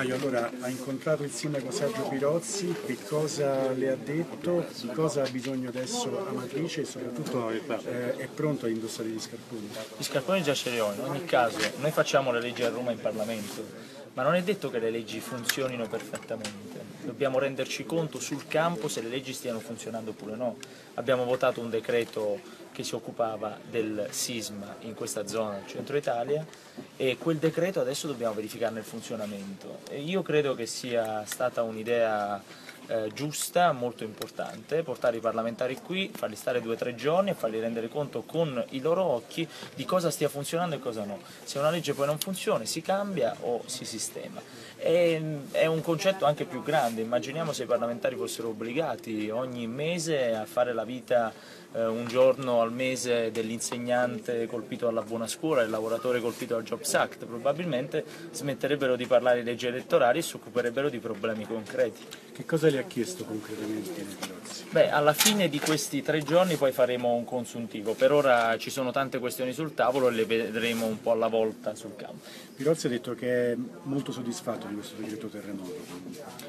Maio, allora ha incontrato il sindaco Sergio Pirozzi, che cosa le ha detto, di cosa ha bisogno adesso Amatrice e soprattutto eh, è pronto a indossare gli scarponi? Gli scarponi già ce li ho, in ogni caso noi facciamo le leggi a Roma in Parlamento, ma non è detto che le leggi funzionino perfettamente, dobbiamo renderci conto sul campo se le leggi stiano funzionando oppure no. Abbiamo votato un decreto che si occupava del sisma in questa zona del centro Italia e quel decreto adesso dobbiamo verificarne il funzionamento. E io credo che sia stata un'idea eh, giusta, molto importante, portare i parlamentari qui, farli stare due o tre giorni e farli rendere conto con i loro occhi di cosa stia funzionando e cosa no. Se una legge poi non funziona si cambia o si sistema. E, è un concetto anche più grande, immaginiamo se i parlamentari fossero obbligati ogni mese a fare la vita eh, un giorno al mese dell'insegnante colpito dalla buona scuola, del lavoratore colpito dal Jobs Act, probabilmente smetterebbero di parlare di leggi elettorali e si occuperebbero di problemi concreti. Che cosa le ha chiesto concretamente Beh, alla fine di questi tre giorni poi faremo un consuntivo, per ora ci sono tante questioni sul tavolo e le vedremo un po' alla volta sul campo. Pirozzi ha detto che è molto soddisfatto di questo decreto terremoto.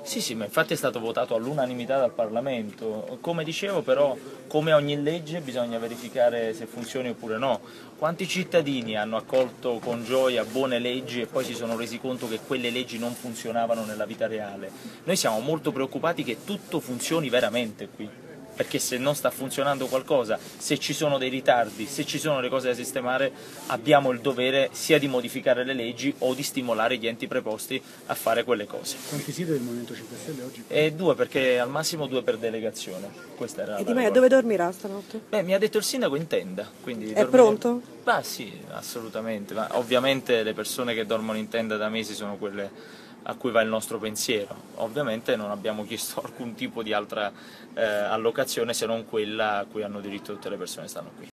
Sì, sì, ma infatti è stato votato all'unanimità dal Parlamento. Come dicevo però, come ogni legge bisogna verificare se funzioni oppure no. Quanti cittadini hanno accolto con gioia buone leggi e poi si sono resi conto che quelle leggi non funzionavano nella vita reale? Noi siamo molto preoccupati che tutto funzioni veramente qui perché se non sta funzionando qualcosa, se ci sono dei ritardi, se ci sono le cose da sistemare, abbiamo il dovere sia di modificare le leggi o di stimolare gli enti preposti a fare quelle cose. Quanti siete del Movimento 5 Stelle oggi? E due, perché al massimo due per delegazione. Questa era e Di Maio, dove dormirà stanotte? Beh, mi ha detto il sindaco in tenda. Quindi È dormire... pronto? Beh sì, assolutamente. Ma ovviamente le persone che dormono in tenda da mesi sono quelle a cui va il nostro pensiero. Ovviamente non abbiamo chiesto alcun tipo di altra eh, allocazione se non quella a cui hanno diritto tutte le persone che stanno qui.